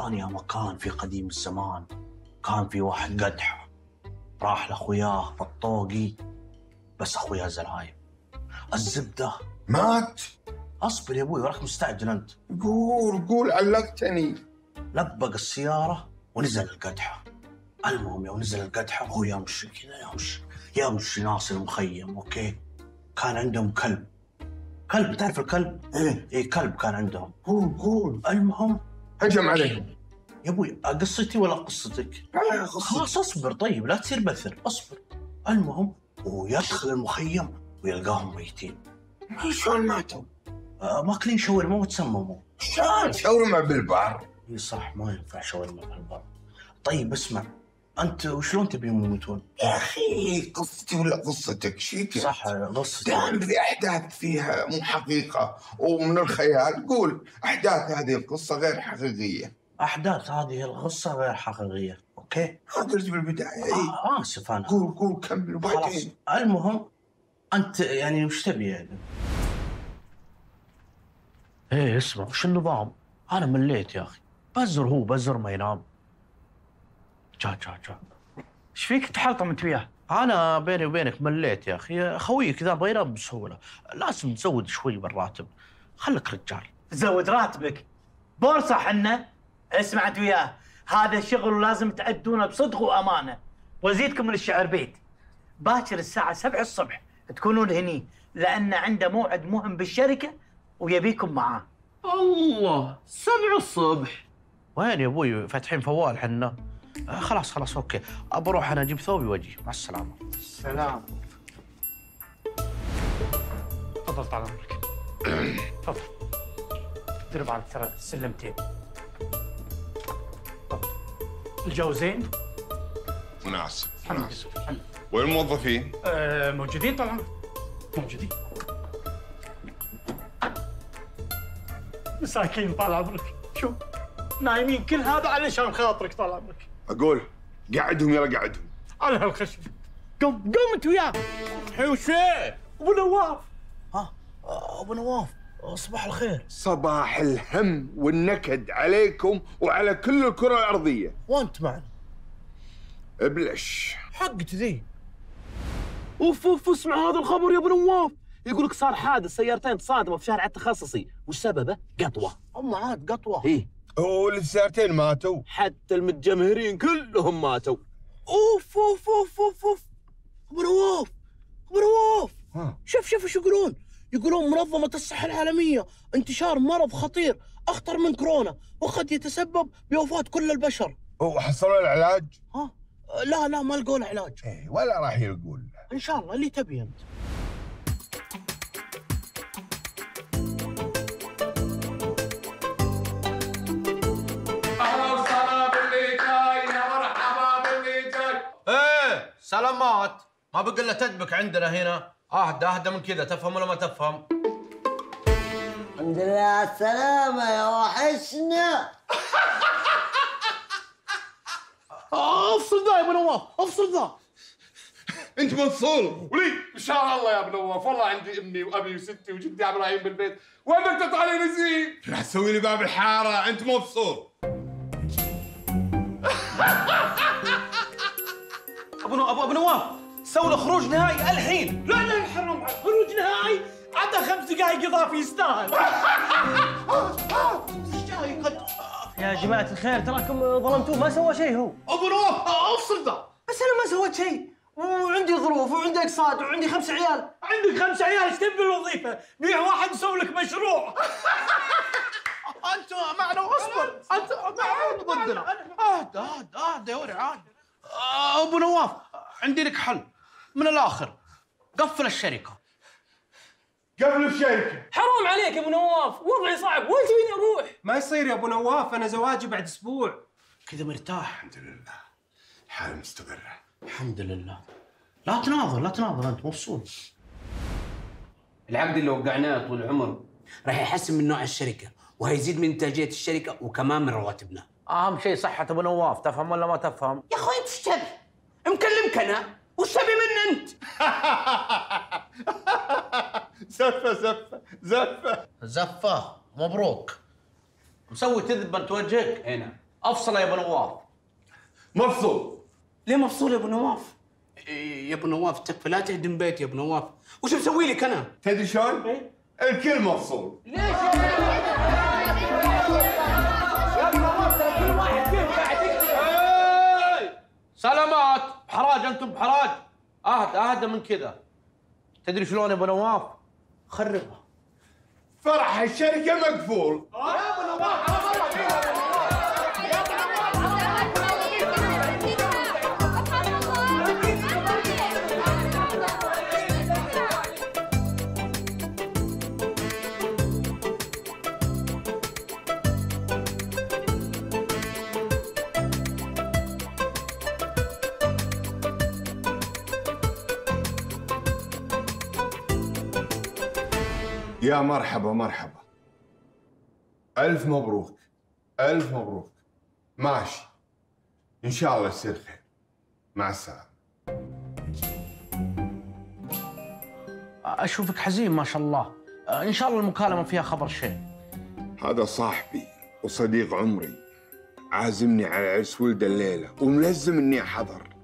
كان يا مكان في قديم الزمان. كان في واحد قدح راح لأخوياه الطوقي. بس اخوياه زلايم الزبدة. مات؟ أصبر يا أبوي وراك مستعجل أنت. قول قول علقتني. لبق السيارة ونزل القدحه المهم يوم نزل القدحه هو يمشي كذا يمشي يمشي ناصر المخيم أوكي؟ كان عندهم كلب. كلب تعرف الكلب؟ إيه. إيه كلب كان عندهم. قول قول. المهم هجم عليهم. يا أبوي قصتي ولا قصتك؟ خلاص اصبر. طيب لا تصير بثر اصبر. المهم ويدخل المخيم ويلقاهم ميتين. شلون ماتوا؟ آه ماكلين شاورما وتسمموا. شلون شاورما بالبار؟ إي صح ما ينفع شاورما في البر طيب اسمع. أنت وشلون تبيهم يموتون؟ يا أخي قصتي ولا قصتك شيك صح قصتي دائما في أحداث فيها مو حقيقة ومن الخيال قول أحداث هذه القصة غير حقيقية أحداث هذه القصة غير حقيقية okay؟ قلت بالبدايه إيه؟ آه آسف أنا قول قول كمل خلاص وبعدين المهم أنت يعني وش تبي يعني؟ إيه اسمع وش النظام؟ أنا مليت يا أخي بزر هو بزر ما ينام جا جا جا. إيش فيك تحلطم أنت وياه؟ أنا بيني وبينك مليت يا أخي. خويك ذا ما ينام بسهولة. لازم تزود شوي بالراتب. خليك رجال. زود راتبك. بورصة حنا. اسمع أنت وياه. هذا شغل ولازم تأدونه بصدق وأمانة. وأزيدكم من الشعر بيت. باكر الساعة 7 الصبح تكونون هني لأن عنده موعد مهم بالشركة ويبيكم معاه. الله سبع الصبح. وين يا أبوي؟ فاتحين فوال حنا. آه خلاص خلاص okay. ابى أروح أنا أجيب ثوبي وأجي. مع السلامة. سلام. تفضل طال عمرك. تفضل. دير بالك ترى سلمتين. تفضل. الجو زين؟ مناسب مناسب. والموظفين آه، موجودين طال عمرك. موجودين. مساكين طال عمرك. شوف نايمين كل هذا علشان خاطرك طال عمرك. أقول قعدهم يلا قعدهم. على هالخشب. قوم قوم أنت وياه. حوشي أبو نواف. ها أبو نواف صباح الخير. صباح الهم والنكد عليكم وعلى كل الكرة الأرضية. وانت معنا؟ ابلش. حقت ذي. أوف أوف اسمع هذا الخبر يا أبو نواف. يقول لك صار حادث سيارتين تصادموا في شارع التخصصي. وش سببه؟ قطوة. أم عاد قطوة. إيه. والسيارتين ماتوا. حتى المتجمهرين كلهم ماتوا. أوف أوف أوف أوف أوف. نواف ها. شوف شوف إيش يقولون. يقولون منظمة الصحة العالمية انتشار مرض خطير أخطر من كورونا وقد يتسبب بوفاة كل البشر. وحصلوا العلاج؟ ها؟ لا لا ما لقوا له علاج. إيه ولا راح يقول إن شاء الله اللي تبي أنت. سلامات. ما بقى الا تدبك عندنا هنا. اهدى اهدى من كذا تفهم ولا ما تفهم؟ الحمد لله على السلامة يا وحشنا. افصل ذا يا ابو نواف افصل ذا. انت منصور ولي ان شاء الله يا ابن نواف والله عندي امي وابي وستي وجدي إبراهيم بالبيت. وينك تطلع لي نزيل راح تسوي لي باب الحارة. انت مبسوط ابو ابو ابو نواف سووا له خروج نهائي الحين لا لا حرام خروج نهائي عطى خمس دقائق اضافي يستاهل يا جماعة الخير تراكم ظلمتوه ما سوى شيء هو ابو نواف افصل ذا بس أنا ما سويت شيء وعندي ظروف وعندي اقساط وعندي خمس عيال عندك خمس عيال إيش تبي الوظيفه؟ بيع واحد نسوي لك مشروع انت معنا واصبر انت معنا ضدنا اهدى اهدى اهدى يا آه، أبو نواف عندي لك حل. من الآخر قفل الشركة. قبل الشركة. حرام عليك يا أبو نواف وضعي صعب وين تبيني أروح؟ ما يصير يا أبو نواف أنا زواجي بعد أسبوع. كذا مرتاح. الحمد لله. الحاله مستقره الحمد لله. لا تناظر لا تناظر أنت مبسوط. العقد اللي وقعناه طول العمر راح يحسن من نوع الشركة وهيزيد من إنتاجية الشركة وكمان من رواتبنا. أهم شيء صحة أبو نواف تفهم ولا ما تفهم يا أخوي أنت إيش تبي؟ مكلمك أنا وش تبي مني أنت؟ زفة زفة زفة زفة مبروك مسوي تذبه أنت وجهك هنا أفصل يا أبو نواف مبسوط ليه مفصول يا أبو نواف؟ إيه، يا أبو نواف تكفى لا تهدم بيتي يا أبو نواف وش مسوي لك أنا؟ تدري شلون؟ الكل مبسوط إيه! أنتم بحراج اهدى اهدى من كذا تدري شلون يا ابو نواف؟ خربها. فرح الشركة مقفول. يا مرحبا مرحبا. ألف مبروك ألف مبروك. ماشي. إن شاء الله يصير خير. مع السلامة. أشوفك حزين ما شاء الله. إن شاء الله المكالمة فيها خبر شيء. هذا صاحبي وصديق عمري. عازمني على عرس ولده الليلة وملزم إني أحضر.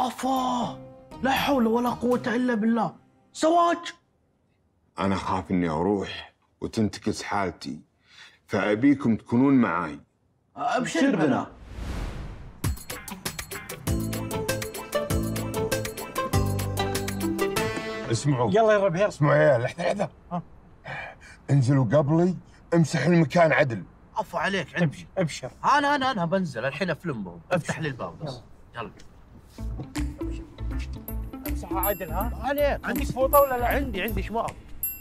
أفا! لا حول ولا قوة إلا بالله. زواج أنا خاف إني أروح وتنتكس حالتي فأبيكم تكونون معاي. أبشر بنا. اسمعوا. يلا يا ربيع. اسمعوا يا لحظة لحظة. انزلوا قبلي امسحوا المكان عدل. عفو عليك عندي. أبشر أنا أنا أنا بنزل الحين أفلم بهم. افتح لي الباب بس. يلا. امسحها عدل ها. عليك. عندك فوطة ولا لا؟ عندي عندي شمار